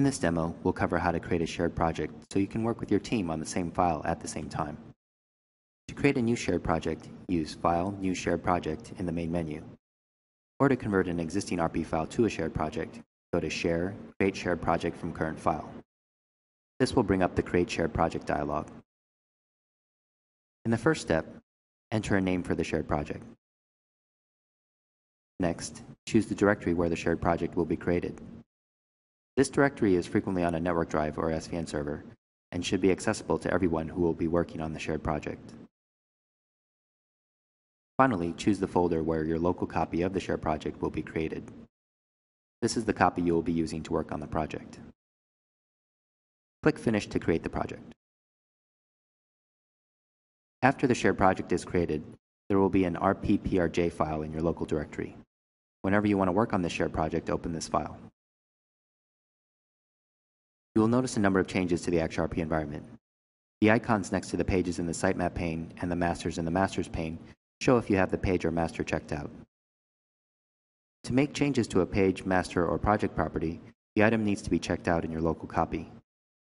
In this demo, we'll cover how to create a shared project so you can work with your team on the same file at the same time. To create a new shared project, use File, New Shared Project in the main menu. Or to convert an existing RP file to a shared project, go to Share, Create Shared Project from Current File. This will bring up the Create Shared Project dialog. In the first step, enter a name for the shared project. Next, choose the directory where the shared project will be created. This directory is frequently on a network drive or SVN server and should be accessible to everyone who will be working on the shared project. Finally, choose the folder where your local copy of the shared project will be created. This is the copy you will be using to work on the project. Click Finish to create the project. After the shared project is created, there will be an rpprj file in your local directory. Whenever you want to work on this shared project, open this file. You will notice a number of changes to the Axure RP environment. The icons next to the pages in the sitemap pane and the masters in the masters pane show if you have the page or master checked out. To make changes to a page, master, or project property, the item needs to be checked out in your local copy.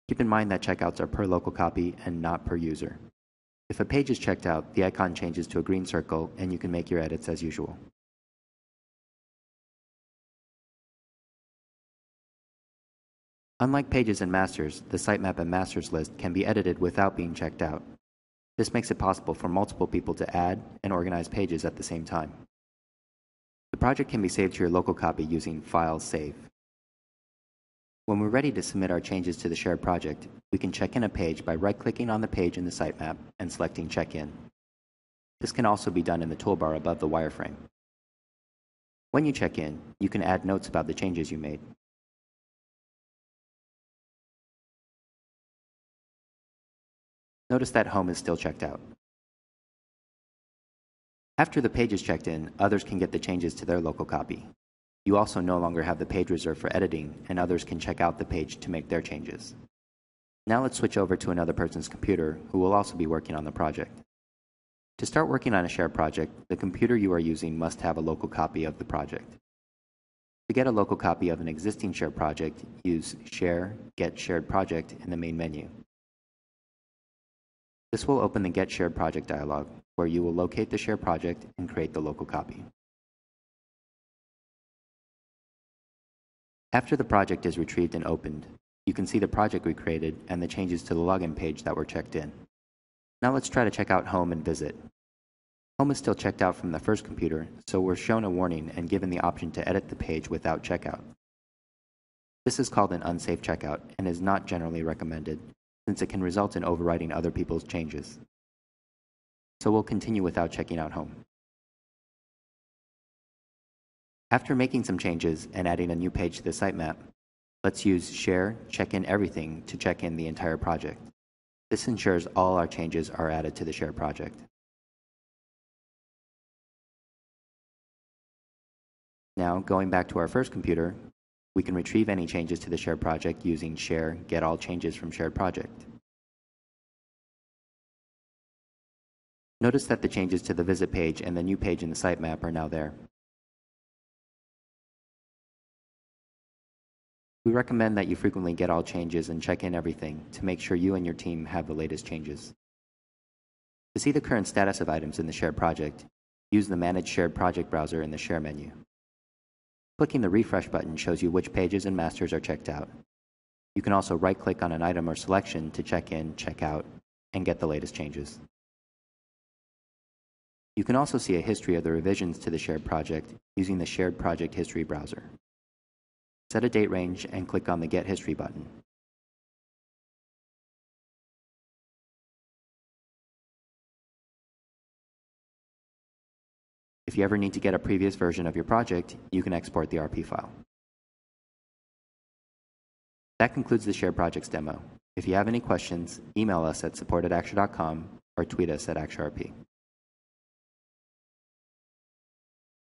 Keep in mind that checkouts are per local copy and not per user. If a page is checked out, the icon changes to a green circle and you can make your edits as usual. Unlike pages and masters, the sitemap and masters list can be edited without being checked out. This makes it possible for multiple people to add and organize pages at the same time. The project can be saved to your local copy using File Save. When we're ready to submit our changes to the shared project, we can check in a page by right-clicking on the page in the sitemap and selecting Check In. This can also be done in the toolbar above the wireframe. When you check in, you can add notes about the changes you made. Notice that Home is still checked out. After the page is checked in, others can get the changes to their local copy. You also no longer have the page reserved for editing, and others can check out the page to make their changes. Now let's switch over to another person's computer who will also be working on the project. To start working on a shared project, the computer you are using must have a local copy of the project. To get a local copy of an existing shared project, use Share, Get Shared Project in the main menu. This will open the Get Shared Project dialog, where you will locate the shared project and create the local copy. After the project is retrieved and opened, you can see the project we created and the changes to the login page that were checked in. Now let's try to check out Home and Visit. Home is still checked out from the first computer, so we're shown a warning and given the option to edit the page without checkout. This is called an unsafe checkout and is not generally recommended since it can result in overriding other people's changes. So we'll continue without checking out home. After making some changes and adding a new page to the sitemap, let's use Share Check in Everything to check in the entire project. This ensures all our changes are added to the shared project. Now, going back to our first computer, we can retrieve any changes to the shared project using share get all changes from shared project. Notice that the changes to the visit page and the new page in the sitemap are now there. We recommend that you frequently get all changes and check in everything to make sure you and your team have the latest changes. To see the current status of items in the shared project, use the Manage Shared Project browser in the Share menu. Clicking the refresh button shows you which pages and masters are checked out. You can also right-click on an item or selection to check in, check out, and get the latest changes. You can also see a history of the revisions to the shared project using the Shared Project History browser. Set a date range and click on the Get History button. If you ever need to get a previous version of your project, you can export the RP file. That concludes the Shared Projects demo. If you have any questions, email us at support or tweet us at AxureRP.